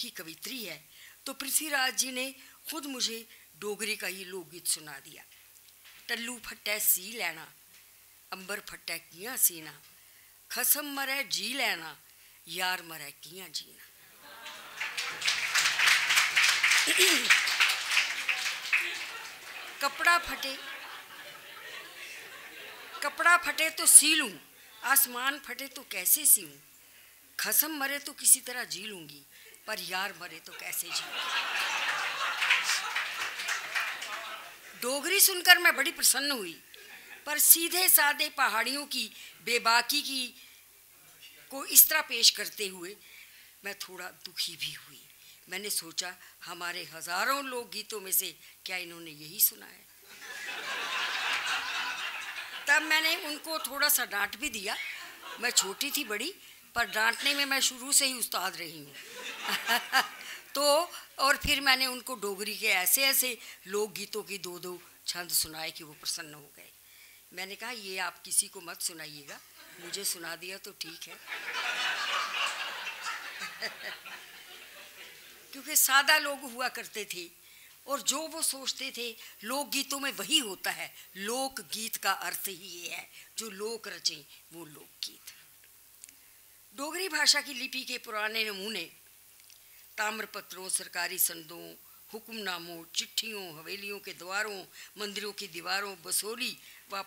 की कवित्री है तो पृथ्वीराज जी ने खुद मुझे डोगरी का ये लोकगीत सुना दिया। टल्लू फट्टै सी लैना, अंबर फट्टै किया सीना, खसम मरै जी लैना, यार मरै कियाँ जीना। कपड़ा फटे कपड़ा फटे तो सी लूँ, आसमान फटे तो कैसे सीऊं, खसम मरे तो किसी तरह जी लूँगी। पर यार मरे तो कैसे जी? डोगरी सुनकर मैं बड़ी प्रसन्न हुई, पर सीधे साधे पहाड़ियों की, बेबाकी की, को इस तरह पेश करते हुए मैं थोड़ा दुखी भी हुई। मैंने सोचा, हमारे हज़ारों लोक गीतों में से क्या इन्होंने यही सुना है? तब मैंने उनको थोड़ा सा डांट भी दिया। मैं छोटी थी, बड़ी, पर डांटने में मैं शुरू से ही उस्ताद रही हूँ। तो और फिर मैंने उनको डोगरी के ऐसे ऐसे लोकगीतों की दो दो छंद सुनाए कि वो प्रसन्न हो गए। मैंने कहा, ये आप किसी को मत सुनाइएगा, मुझे सुना दिया तो ठीक है। क्योंकि सादा लोग हुआ करते थे, और जो वो सोचते थे, लोकगीतों में वही होता है। लोकगीत का अर्थ ही ये है, जो लोक रचे, वो लोकगीत। डोगरी भाषा की लिपि के पुराने नमूने ताम्रपत्रों, सरकारी संदों हुक्मनामों, चिट्ठियों, हवेलियों के द्वारों, मंदिरों की दीवारों, बसोली व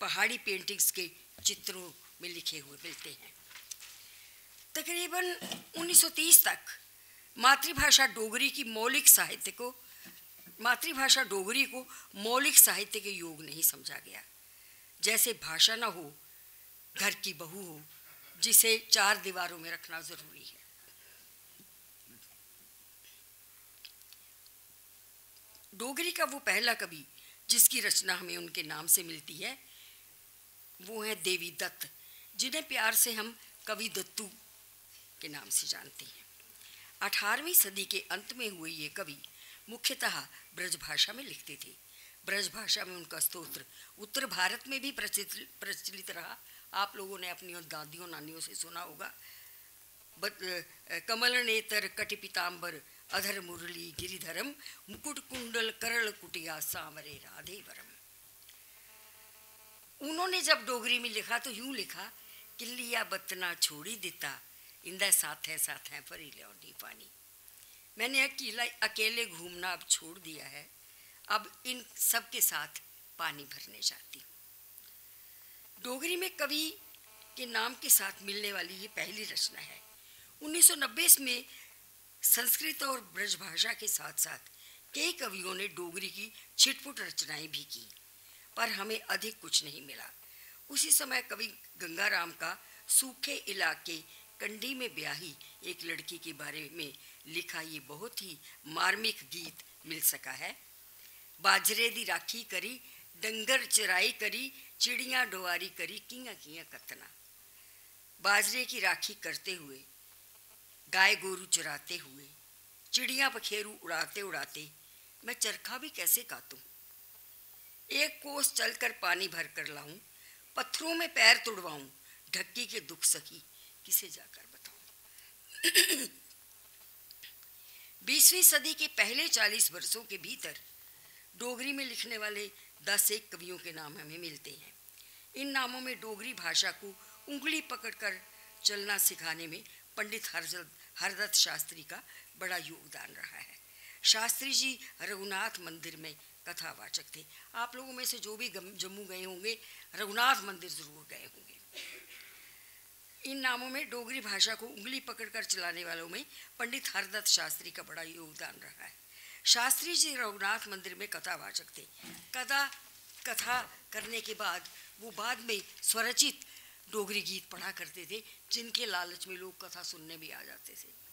पहाड़ी पेंटिंग्स के चित्रों में लिखे हुए मिलते हैं। तकरीबन 1930 तक मातृभाषा डोगरी की मौलिक साहित्य को, मातृभाषा डोगरी को मौलिक साहित्य के योग नहीं समझा गया। जैसे भाषा न हो, घर की बहू हो, जिसे चार दीवारों में रखना ज़रूरी है। डोगरी का वो पहला कवि, जिसकी रचना हमें उनके नाम से मिलती है, वो है देवी दत्त, जिन्हें प्यार से हम कवि दत्तू के नाम से जानते हैं। अठारहवीं सदी के अंत में हुए ये कवि मुख्यतः ब्रज भाषा में लिखते थे। ब्रज भाषा में उनका स्तोत्र उत्तर भारत में भी प्रचलित प्रचलित रहा। आप लोगों ने अपनी दादियों, नानियों से सुना होगा। कमल नेतर कटि पिताम्बर अधर मुरली गिरिधरम, मुकुट करल कुटिया सांवरे राधे वरम। उन्होंने जब डोगरी में लिखा तो यूँ लिखा किलिया बतना छोड़ी दिता, इंदा साथ है साथ है फरी ली पानी। मैंने अकेला, अकेले घूमना अब छोड़ दिया है, अब इन सब के साथ पानी भरने जाती हूँ। डोगरी में कवि के नाम के साथ मिलने वाली ये पहली रचना है। 1990 में संस्कृत और ब्रजभाषा के साथ साथ कई कवियों ने डोगरी की छिटपुट रचनाएँ भी की, पर हमें अधिक कुछ नहीं मिला। उसी समय कवि गंगाराम का सूखे इलाके कंडी में ब्याही एक लड़की के बारे में लिखा ये बहुत ही मार्मिक गीत मिल सका है। बाजरे दी राखी करी, डंगर चराई करी, चिड़िया डोवारी करी, किया किया कतना। बाजरे की राखी करते हुए, गाय गोरू चराते हुए, चिड़िया पखेरू उड़ाते उड़ाते मैं चरखा भी कैसे काटूं? एक कोस चलकर पानी भर कर लाऊं, पत्थरों में पैर तुड़वाऊं, ढक्की के दुख सकी किसे जाकर बताऊँ? बीसवीं सदी के पहले चालीस वर्षों के भीतर डोगरी में लिखने वाले दस एक कवियों के नाम हमें मिलते हैं। इन नामों में डोगरी भाषा को उंगली पकड़कर चलना सिखाने में पंडित हरजद हरदत्त शास्त्री का बड़ा योगदान रहा है। शास्त्री जी रघुनाथ मंदिर में कथावाचक थे। आप लोगों में से जो भी जम्मू गए होंगे, रघुनाथ मंदिर ज़रूर गए होंगे। इन नामों में डोगरी भाषा को उंगली पकड़कर चलाने वालों में पंडित हरदत्त शास्त्री का बड़ा योगदान रहा है। शास्त्री जी रघुनाथ मंदिर में कथावाचक थे। कथा कथा करने के बाद वो बाद में स्वरचित डोगरी गीत पढ़ा करते थे, जिनके लालच में लोग कथा सुनने भी आ जाते थे।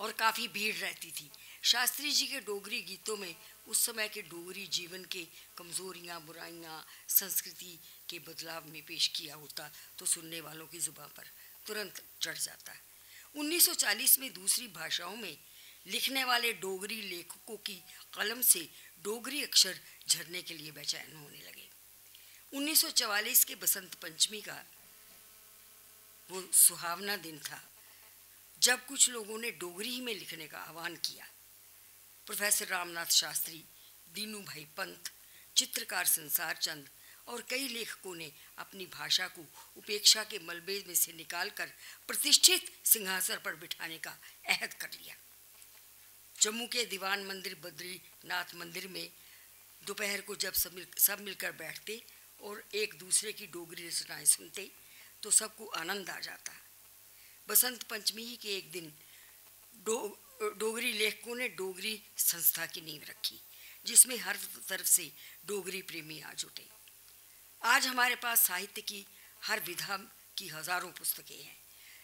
और काफ़ी भीड़ रहती थी। शास्त्री जी के डोगरी गीतों में उस समय के डोगरी जीवन के कमज़ोरियाँ, बुराइयाँ, संस्कृति के बदलाव में पेश किया होता तो सुनने वालों की ज़ुबान पर तुरंत चढ़ जाता। है 1940 में दूसरी भाषाओं में लिखने वाले डोगरी लेखकों की कलम से डोगरी अक्षर झरने के लिए बेचैन होने लगे। 1944 के बसंत पंचमी का वो सुहावना दिन था। जब कुछ लोगों ने डोगरी ही में लिखने का आह्वान किया, प्रोफेसर रामनाथ शास्त्री, दीनू भाई पंत, चित्रकार संसार चंद और कई लेखकों ने अपनी भाषा को उपेक्षा के मलबे में से निकालकर प्रतिष्ठित सिंहासन पर बिठाने का अहद कर लिया। जम्मू के दीवान मंदिर, बद्रीनाथ मंदिर में दोपहर को जब सब मिल, सब मिलकर बैठते और एक दूसरे की डोगरी रचनाएँ सुनते तो सबको आनंद आ जाता। बसंत पंचमी ही के एक दिन डो, डोगरी लेखकों ने डोगरी संस्था की नींव रखी, जिसमें हर तरफ़ से डोगरी प्रेमी आ जुटे। आज हमारे पास साहित्य की हर विधा की हज़ारों पुस्तकें हैं।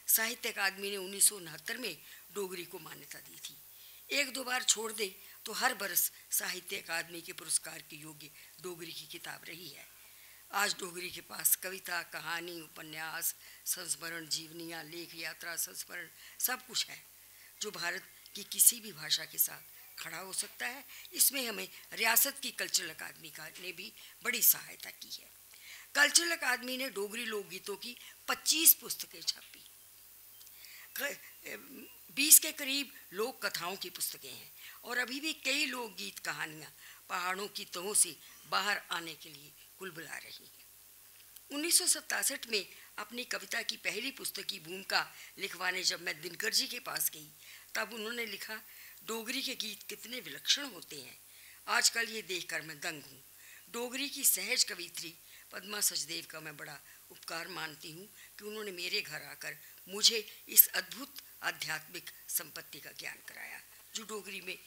साहित्य अकादमी ने उन्नीस सौ उनहत्तर में डोगरी को मान्यता दी थी। एक दो बार छोड़ दे तो हर बरस साहित्य अकादमी के पुरस्कार के योग्य डोगरी की किताब रही है। आज डोगरी के पास कविता, कहानी, उपन्यास, संस्मरण, जीवनियाँ, लेख, यात्रा, संस्मरण सब कुछ है, जो भारत की किसी भी भाषा के साथ खड़ा हो सकता है। इसमें हमें रियासत की कल्चरल अकादमी का ने भी बड़ी सहायता की है। कल्चरल अकादमी ने डोगरी लोकगीतों की 25 पुस्तकें छापी। बीस के करीब लोक कथाओं की पुस्तकें हैं और अभी भी कई लोकगीत कहानियाँ पहाड़ों की तहों से बाहर आने के लिए कुलबुला रही हैं। उन्नीस में अपनी कविता की पहली पुस्तक की भूमिका लिखवाने जब मैं दिनकर जी के पास गई, तब उन्होंने लिखा, डोगरी के गीत कितने विलक्षण होते हैं। आजकल ये देखकर मैं दंग हूँ। डोगरी की सहज कवित्री पद्मा सचदेव का मैं बड़ा उपकार मानती हूँ कि उन्होंने मेरे घर आकर मुझे इस अद्भुत आध्यात्मिक संपत्ति का ज्ञान कराया, जो डोगरी में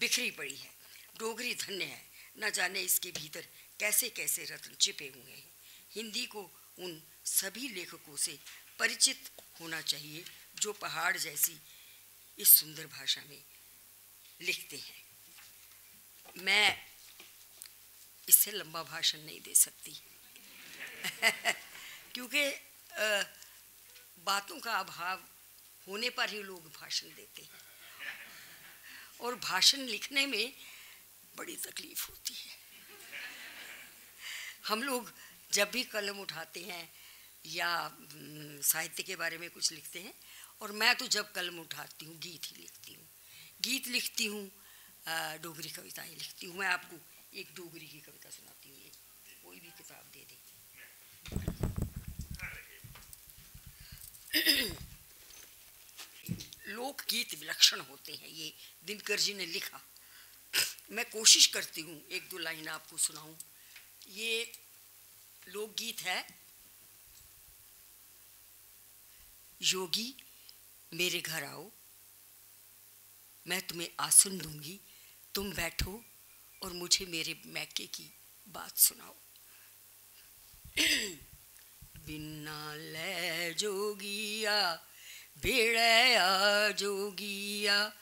बिखरी पड़ी है। डोगरी धन्य है। न जाने इसके भीतर कैसे कैसे रत्न छिपे हुए हैं। हिंदी को उन सभी लेखकों से परिचित होना चाहिए जो पहाड़ जैसी इस सुंदर भाषा में लिखते हैं। मैं इससे लंबा भाषण नहीं दे सकती। क्योंकि बातों का अभाव होने पर ही लोग भाषण देते हैं। और भाषण लिखने में बड़ी तकलीफ़ होती है। हम लोग जब भी कलम उठाते हैं या साहित्य के बारे में कुछ लिखते हैं और मैं तो जब कलम उठाती हूँ, गीत ही लिखती हूँ। गीत लिखती हूँ डोगरी कविताएँ लिखती हूँ। मैं आपको एक डोगरी की कविता सुनाती हूँ कोई भी किताब दे दे। लोकगीत विलक्षण होते हैं, ये दिनकर जी ने लिखा। मैं कोशिश करती हूँ, एक दो लाइन आपको सुनाऊं। ये लोकगीत है। योगी, मेरे घर आओ। मैं तुम्हें आसन दूँगी। तुम बैठो और मुझे मेरे मैके की बात सुनाओ। बिना ले जोगिया भेड़या जोगिया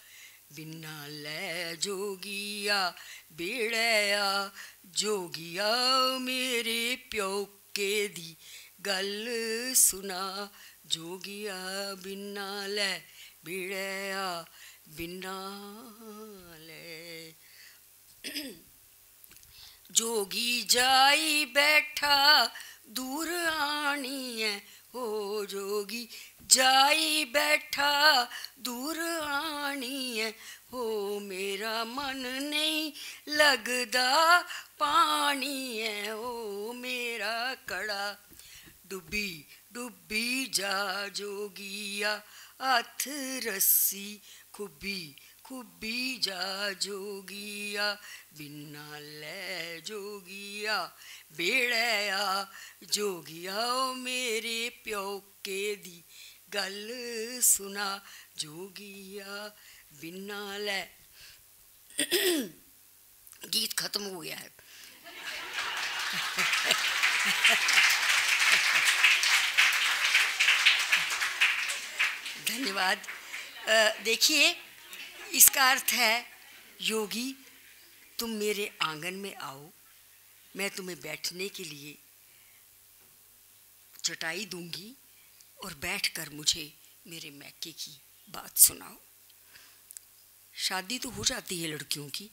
बिना ले जोगिया, बेड़या जोगिया, मेरे प्यो के दी गल सुना। जोगिया बिना ले, बेड़या बिना ले। जोगी जाई बैठा, दूर आनी है हो जोगी जाई बैठा, दूर आनी है हो मेरा मन नहीं लगदा पानी है। ओ मेरा कड़ा, डुबी डुबी जा जोगिया। हथ रस्सी, खुबी खुबी जा जोगिया। बिना ले जोगिया, बेड़या जोगिया। मेरे प्यो के दी गल सुना जोगिया बिना ले गीत खत्म हो गया है। धन्यवाद। देखिए, इसका अर्थ है, योगी, तुम मेरे आँगन में आओ। मैं तुम्हें बैठने के लिए चटाई दूँगी। और बैठकर मुझे मेरे मैके की बात सुनाओ। शादी तो हो जाती है लड़कियों की,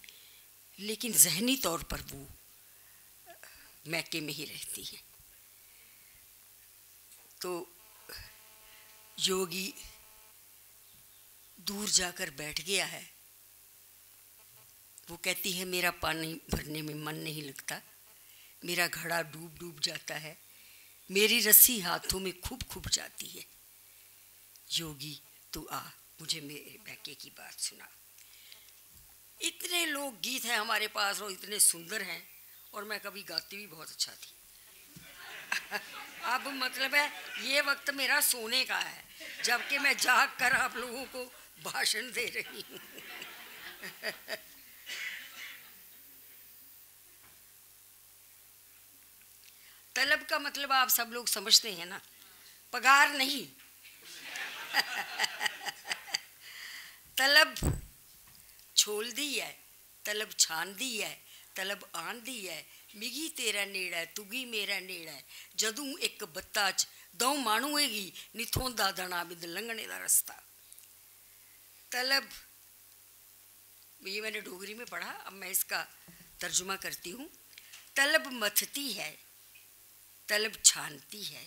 लेकिन जहनी तौर पर वो मैके में ही रहती हैं। तो योगी दूर जाकर बैठ गया है। वो कहती है, मेरा पानी भरने में मन नहीं लगता, मेरा घड़ा डूब डूब जाता है। मेरी रस्सी हाथों में खूब खूब जाती है। योगी, तू आ, मुझे मेरे बैके की बात सुना। इतने लोग गीत हैं हमारे पास और इतने सुंदर हैं, और मैं कभी गाती भी बहुत अच्छा थी। अब मतलब है, ये वक्त मेरा सोने का है, जबकि मैं जाग कर आप लोगों को भाषण दे रही हूँ। तलब का मतलब आप सब लोग समझते हैं ना। पगार नहीं। तलब छोल दी है, तलब छान दी है, तलब आन दी है, मिगी तेरा नेड़ा है, तुगी मेरा नेड़ा है। जदू एक बत्ता च दो माणुएगी निथों दा दना बिंद लंघने का रास्ता। तलब, ये मैंने डोगरी में पढ़ा, अब मैं इसका तर्जुमा करती हूँ। तलब मथती है तलब छानती है,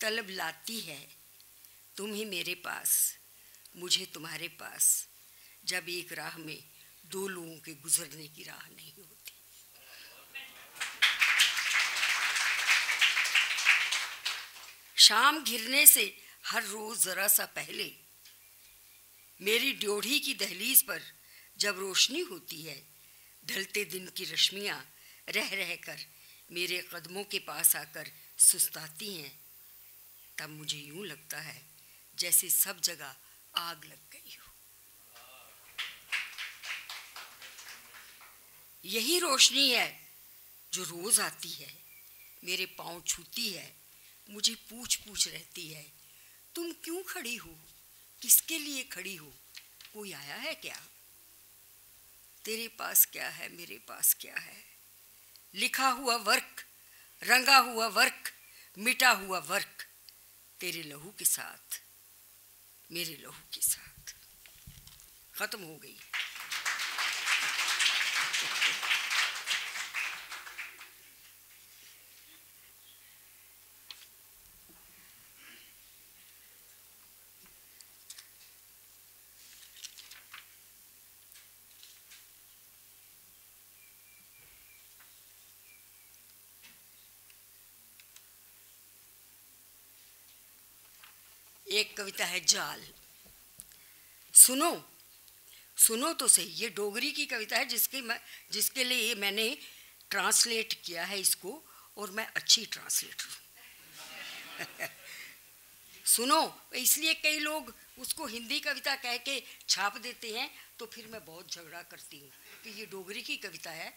तलब लाती है, तुम ही मेरे पास, मुझे तुम्हारे पास, जब एक राह में दो लोगों के गुजरने की राह नहीं होती। शाम घिरने से हर रोज जरा सा पहले मेरी ड्योढ़ी की दहलीज पर जब रोशनी होती है, ढलते दिन की रश्मियाँ रह रह कर मेरे कदमों के पास आकर सुस्ताती हैं, तब मुझे यूँ लगता है जैसे सब जगह आग लग गई हो। यही रोशनी है जो रोज आती है, मेरे पाँव छूती है, मुझे पूछ पूछ रहती है, तुम क्यों खड़ी हो? किसके लिए खड़ी हो? कोई आया है क्या? तेरे पास क्या है? मेरे पास क्या है? लिखा हुआ वर्क, रंगा हुआ वर्क, मिटा हुआ वर्क, तेरे लहू के साथ, मेरे लहू के साथ। खत्म हो गई एक है जाल। सुनो सुनो तो सही, ये डोगरी की कविता है जिसकी मैं, जिसके लिए मैंने ट्रांसलेट किया है इसको और मैं अच्छी ट्रांसलेटर हूँ। सुनो, इसलिए कई लोग उसको हिंदी कविता कह के छाप देते हैं तो फिर मैं बहुत झगड़ा करती हूँ कि ये डोगरी की कविता है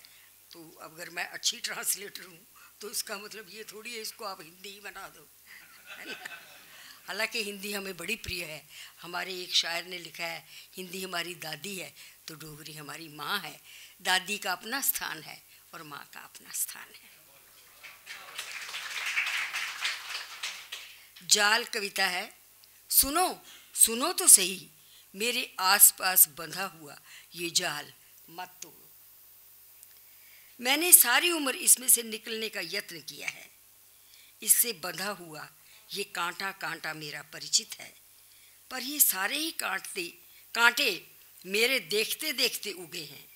तो अगर मैं अच्छी ट्रांसलेटर हूँ तो इसका मतलब ये थोड़ी है, इसको आप हिंदी ही बना दो। है ना? हालाँकि हिंदी हमें बड़ी प्रिय है। हमारे एक शायर ने लिखा है, हिंदी हमारी दादी है तो डोगरी हमारी माँ है। दादी का अपना स्थान है और माँ का अपना स्थान है। जाल कविता है, सुनो सुनो तो सही। मेरे आसपास बंधा हुआ ये जाल मत तोड़ो। मैंने सारी उम्र इसमें से निकलने का यत्न किया है। इससे बंधा हुआ ये कांटा कांटा मेरा परिचित है। पर ये सारे ही कांटते कांटे मेरे देखते देखते उगे हैं।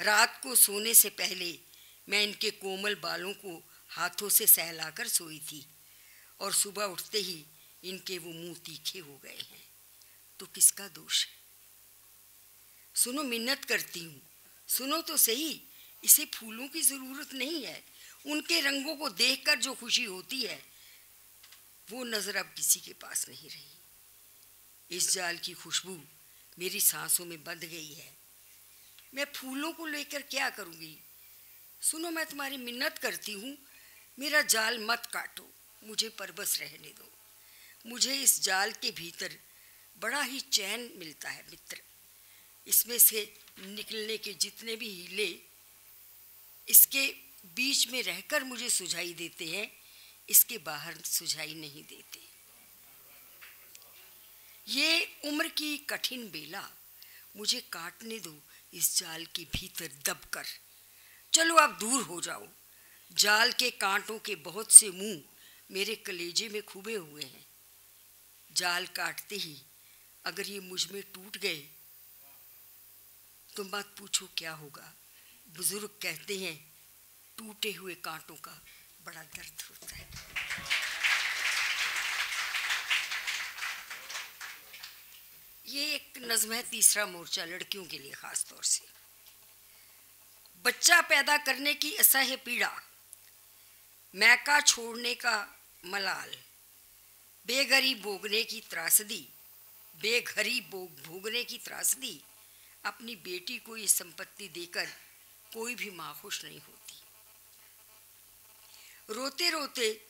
रात को सोने से पहले मैं इनके कोमल बालों को हाथों से सहलाकर सोई थी और सुबह उठते ही इनके वो मुँह तीखे हो गए हैं। तो किसका दोष है? सुनो, मिन्नत करती हूँ। सुनो तो सही, इसे फूलों की ज़रूरत नहीं है। उनके रंगों को देखकर जो खुशी होती है वो नज़र अब किसी के पास नहीं रही। इस जाल की खुशबू मेरी सांसों में बंध गई है। मैं फूलों को लेकर क्या करूँगी? सुनो, मैं तुम्हारी मिन्नत करती हूँ। मेरा जाल मत काटो, मुझे परबस रहने दो। मुझे इस जाल के भीतर बड़ा ही चैन मिलता है, मित्र। इसमें से निकलने के जितने भी हीले इसके बीच में रहकर मुझे सुझाई देते हैं इसके बाहर सुझाई नहीं देते। ये उम्र की कठिन बेला, मुझे काटने दो इस जाल के भीतर दबकर। चलो आप दूर हो जाओ। जाल के कांटों के बहुत से मुँह मेरे कलेजे में खुबे हुए हैं। जाल काटते ही अगर ये मुझमें टूट गए तो मत पूछो क्या होगा। बुज़ुर्ग कहते हैं, टूटे हुए कांटों का बड़ा दर्द होता है। ये एक नज्म है तीसरा मोर्चा लड़कियों के लिए खास तौर से। बच्चा पैदा करने की असह्य पीड़ा, मैका छोड़ने का मलाल बेघरी भोगने की त्रासदी बेघरी भोगने की त्रासदी, अपनी बेटी को ये संपत्ति देकर कोई भी माँ खुश नहीं होती। रोते रोते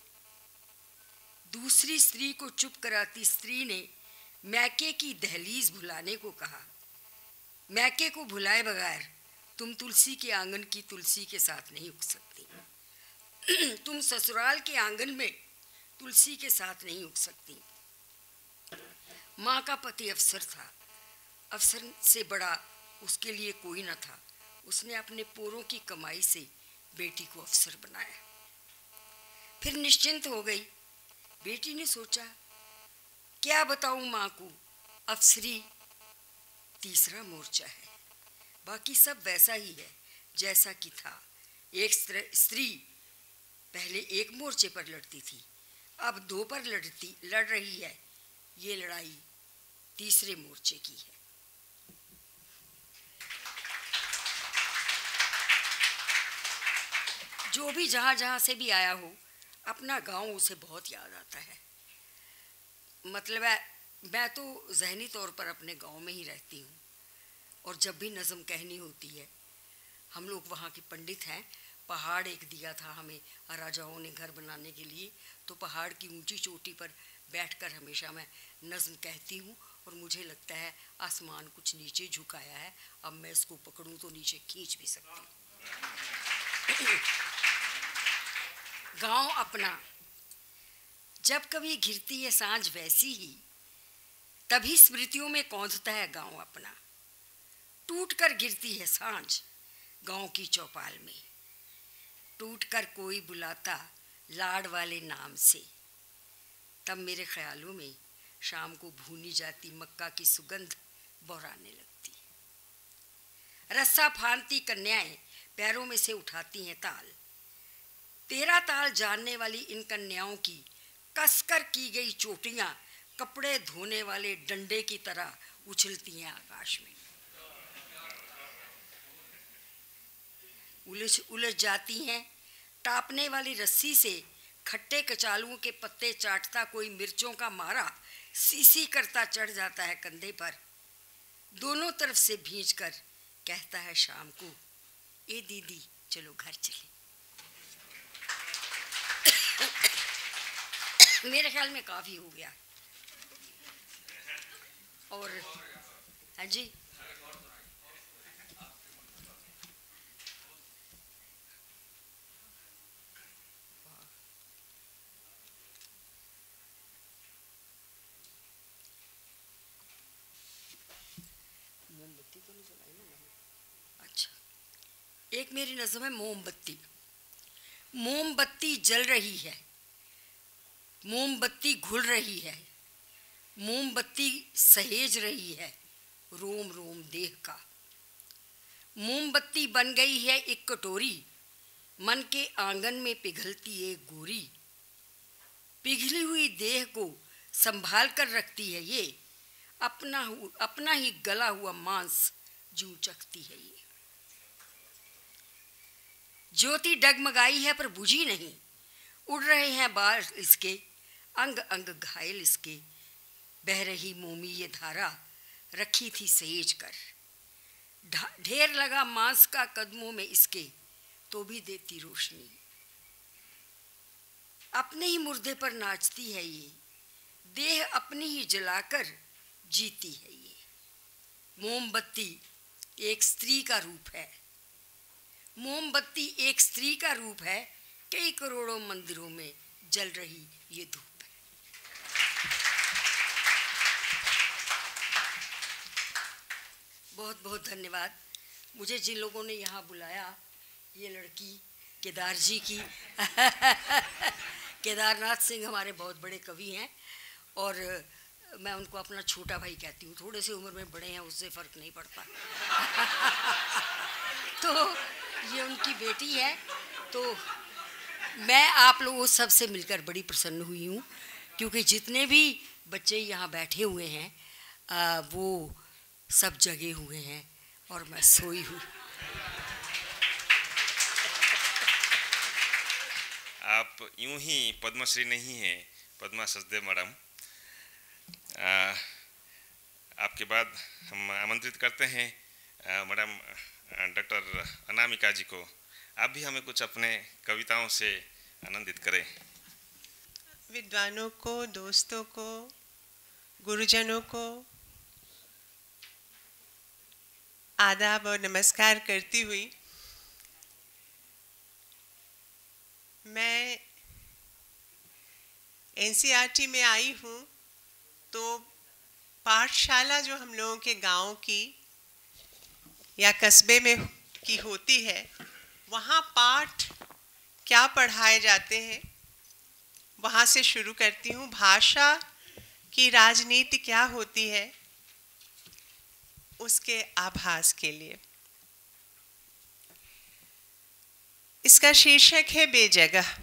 दूसरी स्त्री को चुप कराती स्त्री ने मैके की दहलीज भुलाने को कहा। मैके को भुलाए बगैर तुम तुलसी के आँगन की तुलसी के साथ नहीं उग सकती। तुम ससुराल के आँगन में तुलसी के साथ नहीं उग सकती। माँ का पति अफसर था। अफसर से बड़ा उसके लिए कोई न था। उसने अपने पोरों की कमाई से बेटी को अफसर बनाया। फिर निश्चिंत हो गई। बेटी ने सोचा, क्या बताऊँ माँ को? अफसरी तीसरा मोर्चा है। बाकी सब वैसा ही है, जैसा कि था। एक स्त्री पहले एक मोर्चे पर लड़ती थी, अब दो पर लड़ती, लड़ रही है। ये लड़ाई तीसरे मोर्चे की है। जो भी जहाँ जहाँ से भी आया हो अपना गाँव उसे बहुत याद आता है। मतलब है, मैं तो जहनी तौर पर अपने गाँव में ही रहती हूँ। और जब भी नज़म कहनी होती है, हम लोग वहाँ के पंडित हैं। पहाड़ एक दिया था हमें राजाओं ने घर बनाने के लिए। तो पहाड़ की ऊँची चोटी पर बैठकर हमेशा मैं नज़म कहती हूँ और मुझे लगता है आसमान कुछ नीचे झुकाया है। अब मैं इसको पकड़ूँ तो नीचे खींच भी सकती हूँ। गाँव अपना। जब कभी घिरती है साँझ वैसी ही, तभी स्मृतियों में कौंधता है गाँव अपना। टूट कर गिरती है साँझ गाँव की चौपाल में। टूट कर कोई बुलाता लाड वाले नाम से। तब मेरे ख्यालों में शाम को भूनी जाती मक्का की सुगंध बौराने लगती। रस्सा फानती कन्याएँ पैरों में से उठाती हैं ताल। तेरा ताल जानने वाली इन कन्याओं की कसकर की गई चोटियाँ कपड़े धोने वाले डंडे की तरह उछलती हैं आकाश में। उलझ उलझ जाती हैं। टापने वाली रस्सी से खट्टे कचालुओं के पत्ते चाटता कोई मिर्चों का मारा सीसी करता चढ़ जाता है कंधे पर। दोनों तरफ़ से भींच कर कहता है शाम को, ए दीदी, चलो घर चले। मेरे ख्याल में काफ़ी हो गया। और हाँ जी? एक मेरी नज़र है मोमबत्ती। मोमबत्ती जल रही है। मोमबत्ती घुल रही है, मोमबत्ती सहेज रही है, रोम रोम देह का। मोमबत्ती बन गई है एक कटोरी, मन के आँगन में पिघलती एक गोरी। पिघली हुई देह को संभाल कर रखती है ये, अपना अपना ही गला हुआ मांस जू चखती है ये। ज्योति डगमगाई है पर बुझी नहीं, उड़ रहे हैं बाल इसके अंग अंग घायल इसके बह रही मोमी ये धारा रखी थी सहेज कर। ढेर लगा मांस का कदमों में इसके तो भी देती रोशनी। अपने ही मुर्दे पर नाचती है ये, देह अपनी ही जलाकर जीती है ये। मोमबत्ती एक स्त्री का रूप है। मोमबत्ती एक स्त्री का रूप है, कई करोड़ों मंदिरों में जल रही ये धूप। बहुत बहुत धन्यवाद। मुझे जिन लोगों ने यहाँ बुलाया ये लड़की केदार जी की। केदारनाथ सिंह हमारे बहुत बड़े कवि हैं और मैं उनको अपना छोटा भाई कहती हूँ। थोड़े से उम्र में बड़े हैं उससे फ़र्क नहीं पड़ता। तो ये उनकी बेटी है तो मैं आप लोगों सबसे मिलकर बड़ी प्रसन्न हुई हूँ क्योंकि जितने भी बच्चे यहाँ बैठे हुए हैं आ, वो सब जगे हुए हैं और मैं सोई हूँ। आप यूँ ही पद्मश्री नहीं हैं पद्मा सचदेव मैडम। आपके बाद हम आमंत्रित करते हैं मैडम डॉक्टर अनामिका जी को। आप भी हमें कुछ अपने कविताओं से आनंदित करें। विद्वानों को दोस्तों को गुरुजनों को आदाब और नमस्कार करती हुई मैं एनसीईआरटी में आई हूँ तो पाठशाला जो हम लोगों के गाँव की या कस्बे में की होती है, वहाँ पाठ क्या पढ़ाए जाते हैं, वहाँ से शुरू करती हूँ। भाषा की राजनीति क्या होती है उसके आभास के लिए। इसका शीर्षक है बेजगह।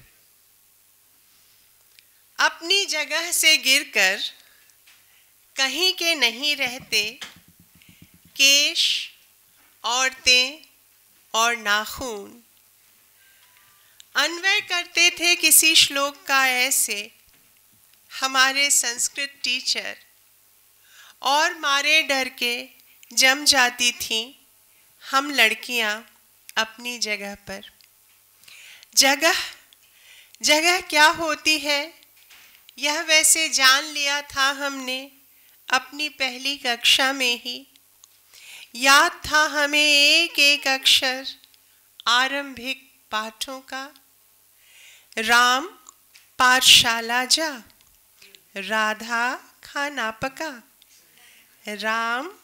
अपनी जगह से गिरकर कहीं के नहीं रहते, केश औरतें और नाखून। अन्वय करते थे किसी श्लोक का ऐसे, हमारे संस्कृत टीचर और मारे डर के जम जाती थीं हम लड़कियाँ अपनी जगह पर। जगह जगह क्या होती है? यह वैसे जान लिया था हमने अपनी पहली कक्षा में ही। याद था हमें एक एक अक्षर आरंभिक पाठों का। राम, पाठशाला जा। राधा, खाना पका। राम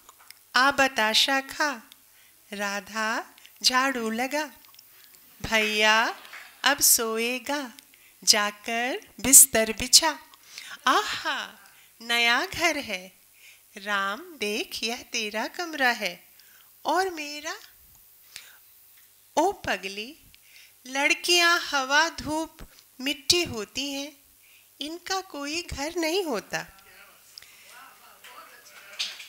आ बताशा खा राधा झाड़ू लगा। भैया अब सोएगा। जाकर बिस्तर बिछा। आहा, नया घर है। राम, देख, यह तेरा कमरा है। और मेरा? ओ पगली, लड़कियाँ हवा धूप, मिट्टी होती हैं। इनका कोई घर नहीं होता।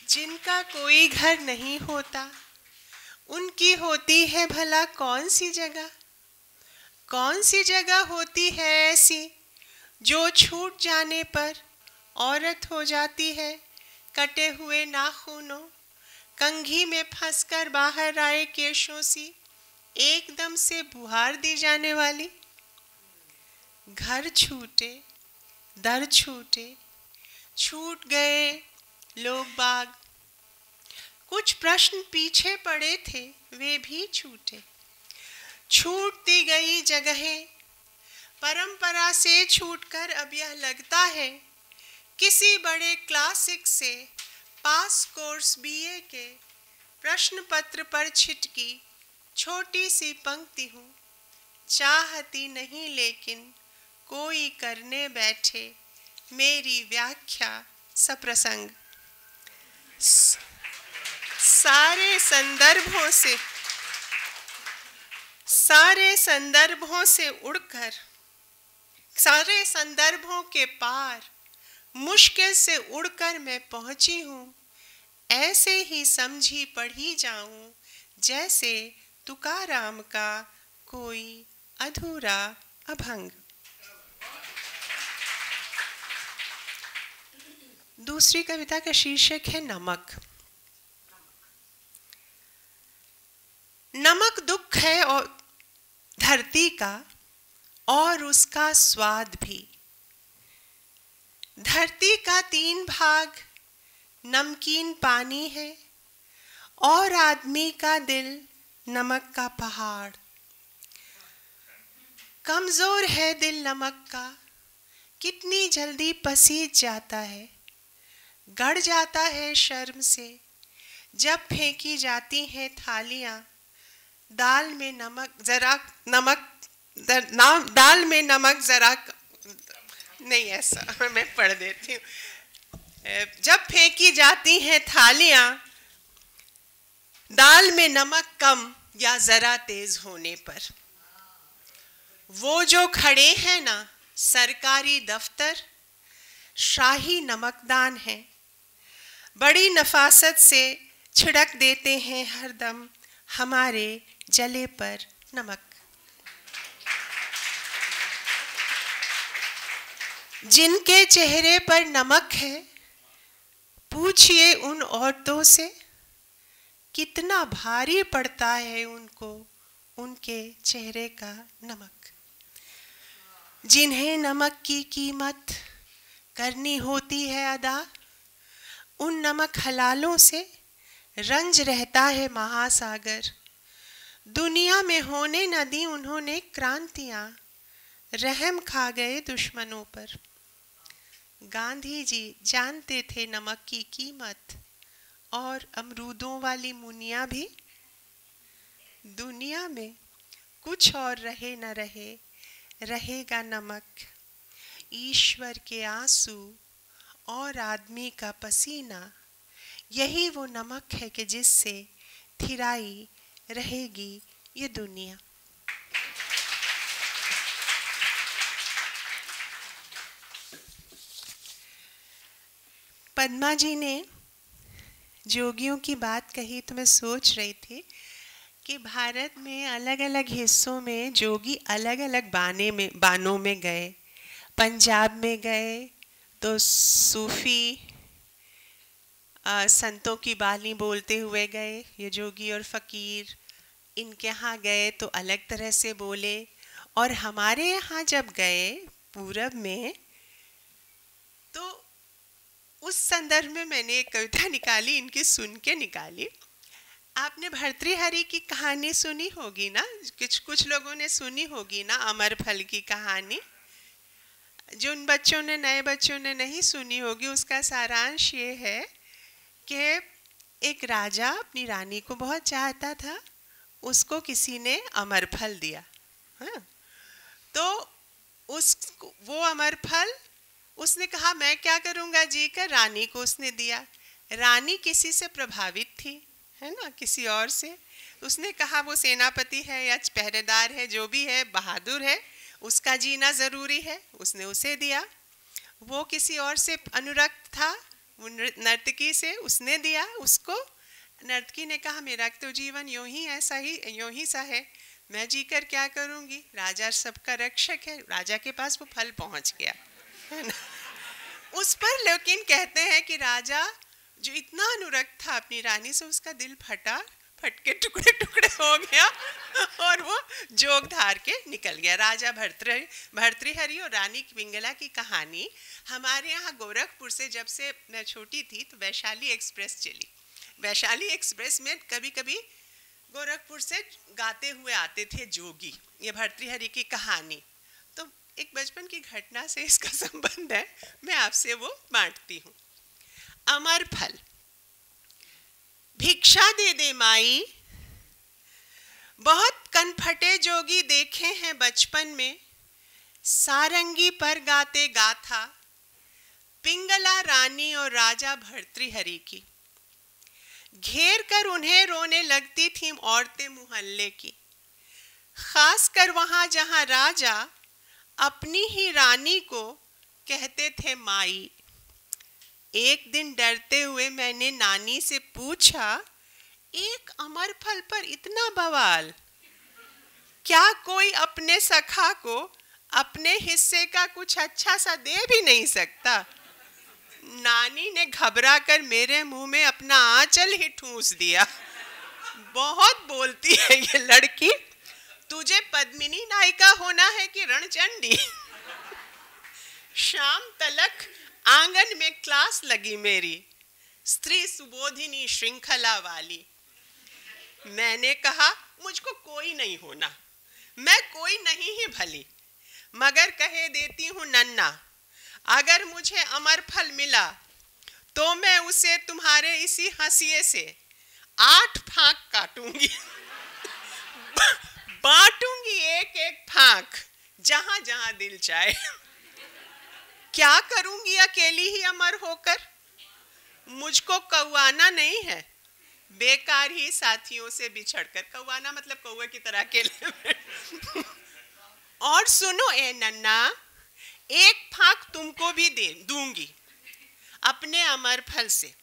जिनका कोई घर नहीं होता, उनकी होती है भला कौन सी जगह? कौन सी जगह होती है ऐसी जो छूट जाने पर औरत हो जाती है, कटे हुए नाखूनों, कंघी में फंसकर बाहर आए केशों सी, एकदम से बुहार दी जाने वाली? घर छूटे, दर छूटे, छूट गए, लोग बाग कुछ प्रश्न पीछे पड़े थे, वे भी छूटे। छूटती गई जगहें, परंपरा से छूटकर अब यह लगता है, किसी बड़े क्लासिक से पास कोर्स बीए के प्रश्न पत्र पर छिटकी, छोटी सी पंक्ति हूँ। चाहती नहीं लेकिन कोई करने बैठे, मेरी व्याख्या सप्रसंग। सारे संदर्भों से, सारे संदर्भों से उड़कर, सारे संदर्भों के पार मुश्किल से उड़कर मैं पहुँची हूँ। ऐसे ही समझी पढ़ी जाऊँ, जैसे तुकाराम का कोई अधूरा अभंग। दूसरी कविता का शीर्षक है नमक। नमक दुख है और धरती का और उसका स्वाद भी। धरती का तीन भाग नमकीन पानी है और आदमी का दिल नमक का पहाड़। कमज़ोर है दिल नमक का, कितनी जल्दी पसीज जाता है। गड़ जाता है शर्म से, जब फेंकी जाती हैं थालियाँ दाल में नमक ज़रा, नमक ना दाल में नमक ज़रा नहीं ऐसा, मैं पढ़ देती हूँ। जब फेंकी जाती हैं थालियाँ, दाल में नमक कम या जरा तेज होने पर, वो जो खड़े हैं ना, सरकारी दफ्तर, शाही नमकदान है। बड़ी नफासत से छिड़क देते हैं हरदम। हमारे जले पर नमक। जिनके चेहरे पर नमक है, पूछिए उन औरतों से, कितना भारी पड़ता है उनको, उनके चेहरे का नमक। जिन्हें नमक की कीमत करनी होती है अदा, उन नमक हलालों से रंज रहता है महासागर। दुनिया में होने न दी उन्होंने क्रांतियाँ, रहम खा गए दुश्मनों पर। गांधी जी जानते थे नमक की कीमत, और अमरूदों वाली मुनिया भी। दुनिया में कुछ और रहे न रहे, रहेगा नमक। ईश्वर के आँसू और आदमी का पसीना यही वो नमक है कि जिससे थिराई रहेगी ये दुनिया। पद्मा जी ने जोगियों की बात कही तो मैं सोच रही थी कि भारत में अलग अलग हिस्सों में जोगी अलग अलग बाने में, बानों में गए। पंजाब में गए तो सूफी संतों की बाली बोलते हुए गए ये जोगी और फ़कीर। इनके यहाँ गए तो अलग तरह से बोले, और हमारे यहाँ जब गए पूरब में तो उस संदर्भ में मैंने एक कविता निकाली, इनकी सुन के निकाली। आपने भर्तृहरि की कहानी सुनी होगी ना? कुछ कुछ लोगों ने सुनी होगी ना अमर फल की कहानी? जो उन बच्चों ने, नए बच्चों ने नहीं सुनी होगी, उसका सारांश ये है कि एक राजा अपनी रानी को बहुत चाहता था, उसको किसी ने अमर फल दिया हाँ। तो उस वो अमर फल, उसने कहा, मैं क्या करूँगा जी कर रानी को उसने दिया। रानी किसी से प्रभावित थी, है ना, किसी और से। उसने कहा, वो सेनापति है या पहरेदार है, जो भी है, बहादुर है, उसका जीना ज़रूरी है। उसने उसे दिया। वो किसी और से अनुरक्त था नर्तकी से उसने दिया, उसको। नर्तकी ने कहा, मेरा तो जीवन यूँ ही ऐसा ही यूँ ही सा है। मैं जीकर क्या करूँगी? राजा सबका रक्षक है। राजा के पास वो फल पहुँच गया। है ना? उस पर लेकिन कहते हैं कि राजा जो इतना अनुरक्त था अपनी रानी से, उसका दिल फटा। फट के टुकड़े टुकड़े हो गया और वो जोग धार के निकल गया। राजा भर्तृ, भर्तृहरि और रानी पिंगला की कहानी हमारे यहाँ गोरखपुर से जब से मैं छोटी थी तो वैशाली एक्सप्रेस चली। वैशाली एक्सप्रेस में कभी कभी गोरखपुर से गाते हुए आते थे जोगी, ये भर्तृहरि की कहानी। तो एक बचपन की घटना से इसका संबंध है, मैं आपसे वो बांटती हूँ। अमर फल। भिक्षा दे दे माई। बहुत कनफटे जोगी देखे हैं बचपन में। सारंगी पर गाते गाथा, पिंगला रानी और राजा भर्तृहरि की। घेर कर उन्हें रोने लगती थी औरतें मुहल्ले की। खासकर वहाँ जहाँ राजा अपनी ही रानी को कहते थे माई। एक दिन डरते हुए मैंने नानी से पूछा, एक अमर फल पर इतना बवाल? क्या कोई अपने सखा को अपने हिस्से का कुछ अच्छा सा दे भी नहीं सकता? नानी ने घबरा कर मेरे मुँह में अपना आंचल ही ठूस दिया। बहुत बोलती है ये लड़की। तुझे पद्मिनी नायिका होना है कि रणचंडी? शाम तलक आँगन में क्लास लगी मेरी। स्त्री सुबोधिनी श्रृंखला वाली। मैंने कहा, मुझको कोई नहीं होना। मैं कोई नहीं ही भली। मगर कहे देती हूँ नन्ना, अगर मुझे अमर फल मिला तो मैं उसे तुम्हारे इसी हंसिए से आठ फांक काटूँगी। बांटूँगी एक एक फांक, जहाँ जहाँ दिल चाहे। क्या करूँगी अकेली ही अमर होकर? मुझको कौआना नहीं है। बेकार ही साथियों से बिछड़कर कौआना मतलब कौए की तरह अकेले और सुनो, ए नन्ना, एक फाक तुमको भी दे दूँगी, अपने अमर फल से।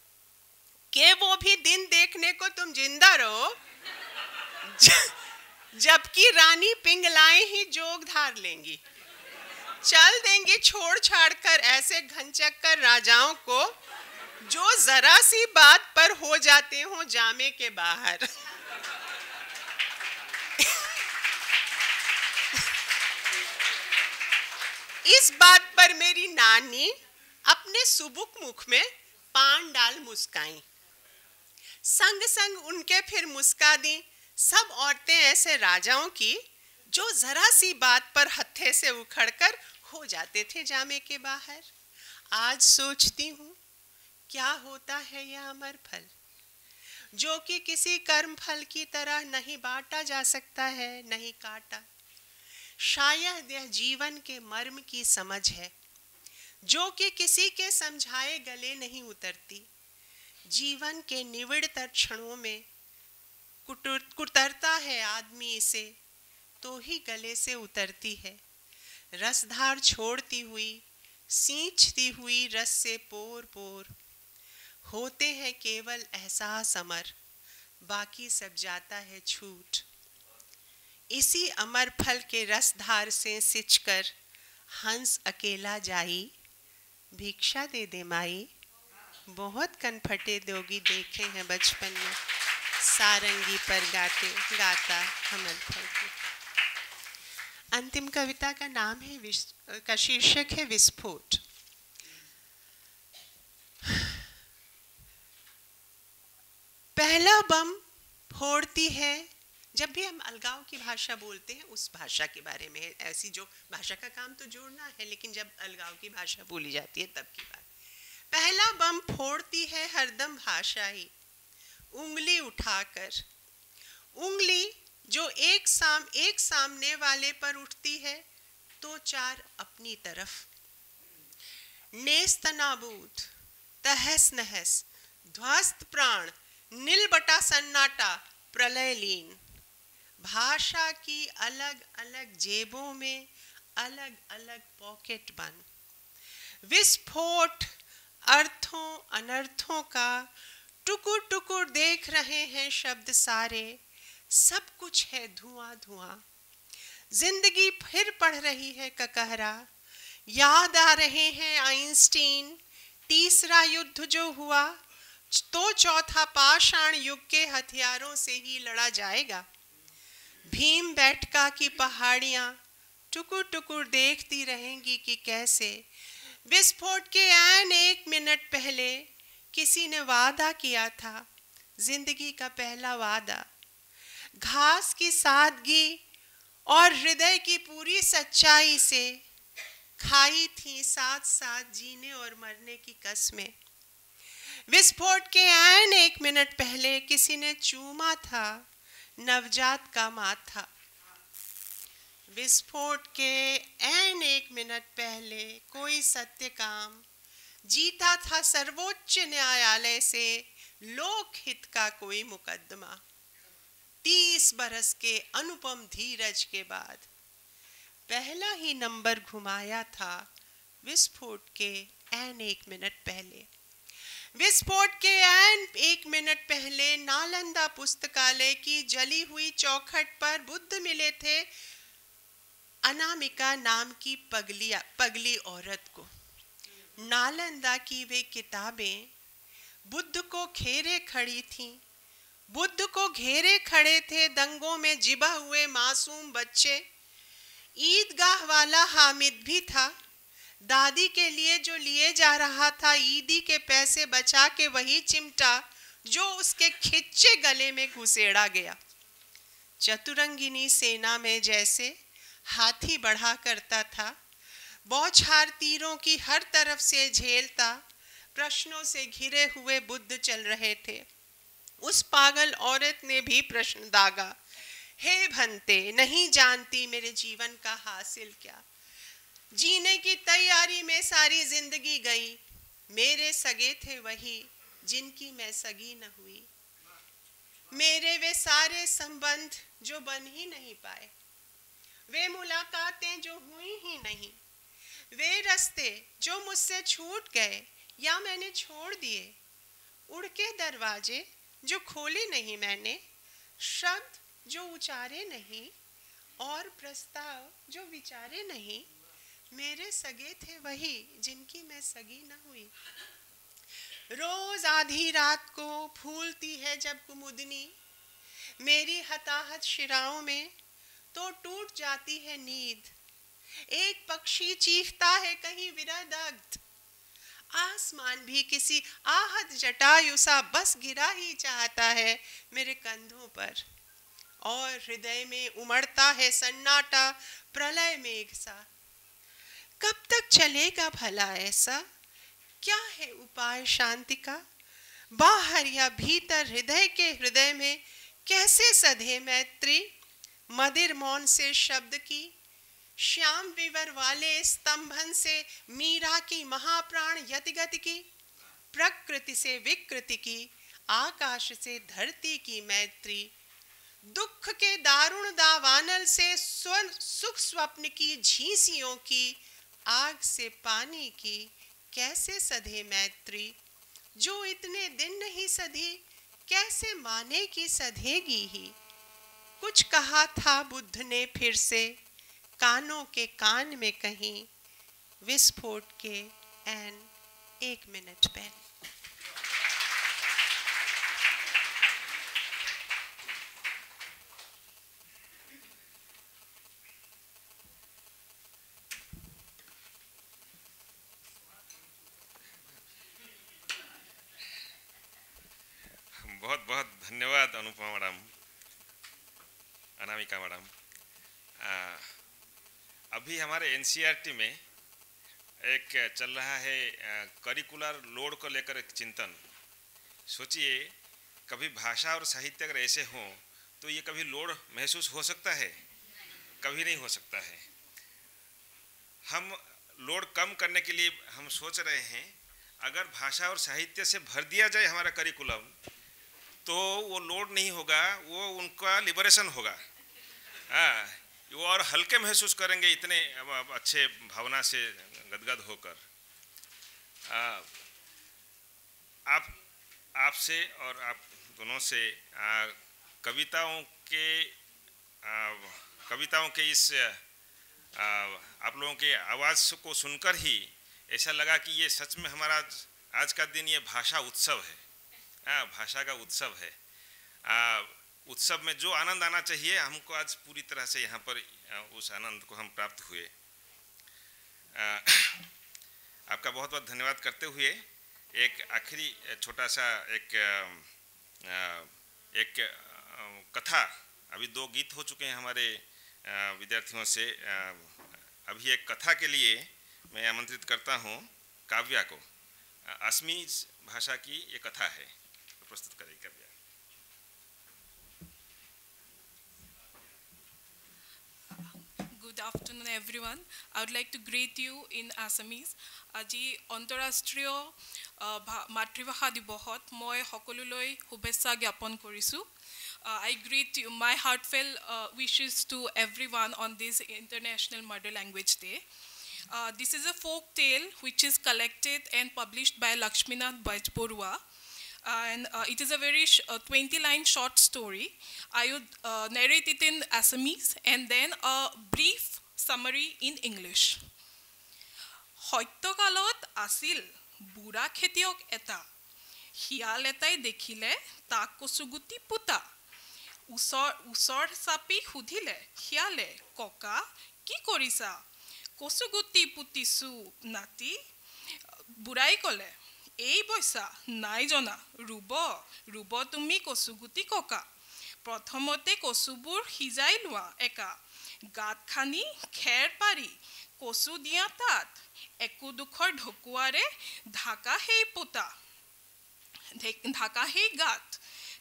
के वो भी दिन देखने को तुम ज़िंदा रहो? जबकि रानी पिंगलाए ही जोग धार लेंगी। चल देंगे छोड़ छाड़ कर ऐसे घनचक्कर राजाओं को, जो जरा सी बात पर हो जाते हो जामे के बाहर। इस बात पर मेरी नानी अपने सुबुक मुख में पान डाल मुस्काई। संग संग उनके फिर मुस्का दी। सब औरतें ऐसे राजाओं की, जो जरा सी बात पर हत्थे से उखड़कर हो जाते थे जामे के बाहर। आज सोचती हूँ, क्या होता है यह अमर फल? जो कि किसी कर्म फल की तरह नहीं बांटा जा सकता है, नहीं काटा। शायद यह जीवन के मर्म की समझ है, जो कि किसी के समझाए गले नहीं उतरती। जीवन के निविड़तर क्षणों में कुतरता है आदमी इसे तो ही गले से उतरती है। रसधार छोड़ती हुई, सींचती हुई रस से पोर पोर। होते हैं केवल एहसास अमर बाकी सब जाता है छूट। इसी अमर फल के रसधार से सिंचकर हंस अकेला जाई। भिक्षा दे दे माई, बहुत कनफटे दोगी देखे हैं बचपन में। सारंगी पर गाते, गाता हमल फल की। अंतिम कविता का नाम है का शीर्षक है विस्फोट। पहला बम फोड़ती है, जब भी हम अलगाव की भाषा बोलते हैं, उस भाषा के बारे में ऐसी जो भाषा का काम तो जोड़ना है, लेकिन जब अलगाव की भाषा बोली जाती है, तब की बात। पहला बम फोड़ती है, हरदम भाषा ही उंगली उठाकर। उंगली जो एक साम, एक सामने वाले पर उठती है तो चार अपनी तरफ़। नेस्त नाबूद, तहस नहस, ध्वस्त प्राण नील बटा सन्नाटा, प्रलय लीन। भाषा की अलग अलग जेबों में अलग अलग पॉकेट बन। विस्फोट अर्थों, अनर्थों का टुकुर टुकुर देख रहे हैं शब्द सारे। सब कुछ है धुआँ धुआँ। ज़िंदगी फिर पढ़ रही है ककहरा। याद आ रहे हैं आइंस्टीन, तीसरा युद्ध जो हुआ तो चौथा पाषाण युग के हथियारों से ही लड़ा जाएगा। भीम बैठका की पहाड़ियाँ टुकुर टुकुर देखती रहेंगी कि कैसे। विस्फोट के एन एक मिनट पहले किसी ने वादा किया था, ज़िंदगी का पहला वादा। घास की सादगी और हृदय की पूरी सच्चाई से खाई थी साथ साथ जीने और मरने की कसमें विस्फोट के एन एक मिनट पहले किसी ने चूमा था, नवजात का माथा विस्फोट के एन एक मिनट पहले कोई सत्य काम, जीता था सर्वोच्च न्यायालय से लोक हित का कोई मुकदमा। तीस बरस के अनुपम धीरज के बाद पहला ही नंबर घुमाया था विस्फोट के एन एक मिनट पहले। विस्फोट के एन एक मिनट पहले नालंदा पुस्तकालय की जली हुई चौखट पर बुद्ध मिले थे अनामिका नाम की पगली पगली औरत को। नालंदा की वे किताबें बुद्ध को घेरे खड़ी थीं। बुद्ध को घेरे खड़े थे, दंगों में जिबा हुए मासूम बच्चे। ईदगाह वाला हामिद भी था। दादी के लिए जो लिए जा रहा था, ईदी के पैसे बचा के वही चिमटा जो उसके खिच्चे गले में घुसेड़ा गया। चतुरंगिनी सेना में जैसे हाथी बढ़ा करता था। बौछार तीरों की हर तरफ़ से झेलता, प्रश्नों से घिरे हुए बुद्ध चल रहे थे। उस पागल औरत ने भी प्रश्न दागा, हे भंते, नहीं जानती मेरे जीवन का हासिल क्या? जीने की तैयारी में सारी ज़िंदगी गई, मेरे सगे थे वही, जिनकी मैं सगी न हुई। मेरे वे सारे संबंध जो बन ही नहीं पाए, वे मुलाकातें जो हुई ही नहीं, वे रास्ते जो मुझसे छूट गए या मैंने छोड़ दिए उड़ के दरवाजे जो खोले नहीं मैंने, शब्द जो उचारे नहीं और प्रस्ताव जो विचारे नहीं, मेरे सगे थे वही जिनकी मैं सगी न हुई। रोज आधी रात को फूलती है जब कुमुदनी, मेरी हताहत शिराओं में तो टूट जाती है नींद। एक पक्षी चीखता है कहीं विरदग्ध आसमान भी किसी आहत जटायु सा बस गिरा ही चाहता है मेरे कंधों पर। और हृदय में उमड़ता है सन्नाटा प्रलय मेघ सा। कब तक चलेगा भला ऐसा? क्या है उपाय शांति का? बाहर या भीतर हृदय के हृदय में कैसे सधे मैत्री? मदिर मौन से शब्द की श्याम विवर वाले स्तंभन से मीरा की महाप्राण यतिगति की, प्रकृति से विकृति की, आकाश से धरती की मैत्री, दुख के दारुण दावानल से स्व सुख स्वप्न की झीसियों की, आग से पानी की कैसे सधे मैत्री? जो इतने दिन नहीं सधी, कैसे माने की सधेगी ही? कुछ कहा था बुद्ध ने फिर से कानों के कान में कहीं विस्फोट के एन एक मिनट पहले। बहुत बहुत धन्यवाद, अनुपमा मैडम, अनामिका मैडम। अभी हमारे एनसीईआरटी में एक चल रहा है करिकुलर लोड को लेकर एक चिंतन। सोचिए, कभी भाषा और साहित्य अगर ऐसे हों तो ये कभी लोड महसूस हो सकता है? कभी नहीं हो सकता है। हम लोड कम करने के लिए हम सोच रहे हैं, अगर भाषा और साहित्य से भर दिया जाए हमारा करिकुलम तो वो लोड नहीं होगा, वो उनका लिबरेशन होगा। हाँ वो और हल्के महसूस करेंगे इतने अच्छे भावना से गदगद होकर। आप आपसे और आप दोनों से आ, कविताओं के आ, कविताओं के इस आ, आप लोगों के आवाज़ को सुनकर ही ऐसा लगा कि ये सच में हमारा आज का दिन ये भाषा उत्सव है। हाँ भाषा का उत्सव है। आ, उत्सव में जो आनंद आना चाहिए, हमको आज पूरी तरह से यहाँ पर उस आनंद को हम प्राप्त हुए। आपका बहुत बहुत धन्यवाद करते हुए एक आखिरी छोटा सा एक एक कथा, अभी दो गीत हो चुके हैं हमारे विद्यार्थियों से। अभी एक कथा के लिए मैं आमंत्रित करता हूँ काव्या को। असमीज भाषा की ये कथा है। प्रस्तुत करेगी Kavya. Good afternoon, everyone. I would like to greet you in Assamese. আজি অন্তৰাষ্ট্ৰীয় মাতৃভাষা দিৱসত মই সকলোলৈ শুভেচ্ছা জ্ঞাপন কৰিছোঁ I greet you, my heartfelt uh, wishes to everyone on this International Mother Language Day. Uh, this is a folk tale which is collected and published by Lakshminath Bajporua and uh, it is a very 20-line uh, short story. I would uh, narrate it in Assamese and then a brief summary in English. সত্যকালত আছিল বুঢ়া খেতিয়ক এটা শিয়াল এটাই দেখিলে তাক কচুগুটি পোতা ওচৰ ওচৰ চাপি সুধিলে শিয়ালে ককা কি কৰিছা কচুগুটি পুতিছোঁ নাতি বুঢ়াই ক'লে এই পইচা নাই জনা। ৰুব ৰুব তুমি কচুগুটি ককা। প্ৰথমতে কচুবোৰ সিজাই লোৱা একা। গাঁত খানি খেৰ পাৰি কচু দিয়া তাত। একোডোখৰ ঢকুৱাৰে ঢাকা সেই পোতা। ঢাকা সেই গাঁত।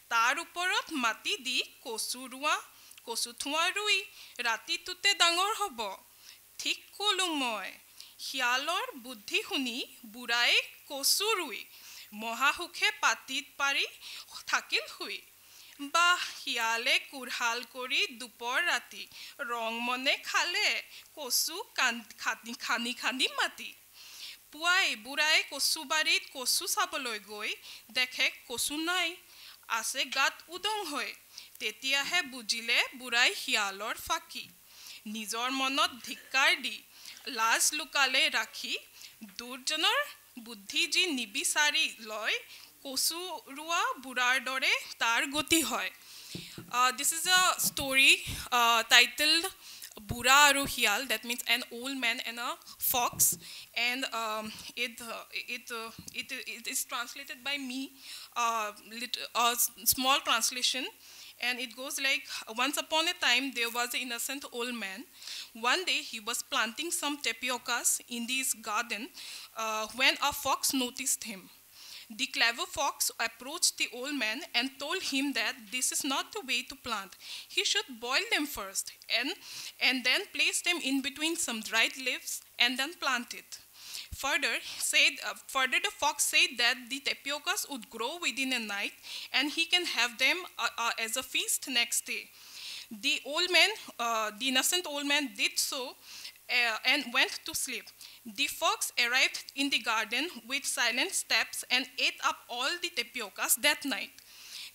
তাৰ ওপৰত মাটি দি কচু ৰোৱা কচু থোৱা ৰুই। ৰাতিটোতে ডাঙৰ হ'ব। ঠিক ক'লোঁ মই। শিয়ালৰ বুদ্ধি শুনি বুঢ়াই কচু ৰুই মহাসুখে পাতিত পাৰি থাকিল শুই। বা শিয়ালে কোঢ়াল কৰি দুপৰ ৰাতি ৰং মনে খালে কচু খানি খানি খানি মাতি পুৱাই বুঢ়াই কচু বাৰীত কচু চাবলৈ গৈ দেখে কচু নাই আছে গাত উদং হৈ তেতিয়াহে বুজিলে বুঢ়াই শিয়ালৰ ফাঁকি। নিজৰ মনত ধিক্কাৰ দি লাজ লুকালে ৰাখি দুৰ্জনৰ বুদ্ধি যি নিবিচাৰি লয় কচু ৰোৱা বুঢ়াৰ দৰে তাৰ গতি হয়। This is a story title বুঢ়া আৰু শিয়াল that means an old man and a fox and it it it it is translated by me small translation and it goes like once upon a time there was an innocent old man one day he was planting some tapiocas in his garden uh, when a fox noticed him the clever fox approached the old man and told him that this is not the way to plant. He should boil them first and, and then place them in between some dried leaves and then plant it. Further, said, uh, further the fox said that the tapiocas would grow within a night and he can have them uh, uh, as a feast next day. The old man, uh, the innocent old man did so uh, and went to sleep. The fox arrived in the garden with silent steps and ate up all the tapiocas that night.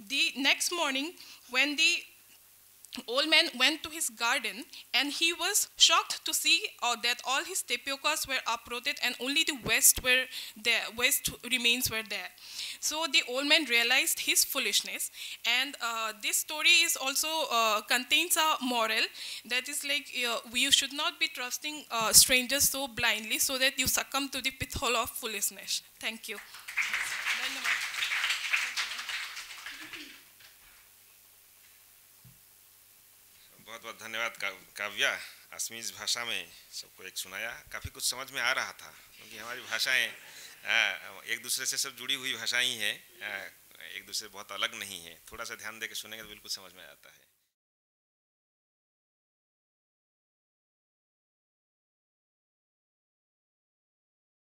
The next morning, when the old man went to his garden and he was shocked to see uh, that all his tapiocas were uprooted and only the west were there west remains were there. So the old man realized his foolishness and uh, this story is also uh, contains a moral that is like uh, you should not be trusting uh, strangers so blindly so that you succumb to the pitfall of foolishness. Thank you बहुत बहुत धन्यवाद Kavya Assamese भाषा में सबको एक सुनाया। काफ़ी कुछ समझ में आ रहा था, क्योंकि हमारी भाषाएँ एक दूसरे से सब जुड़ी हुई भाषाएँ हैं एक दूसरे बहुत अलग नहीं है। थोड़ा सा ध्यान दे के सुनेंगे तो बिल्कुल समझ में आता है।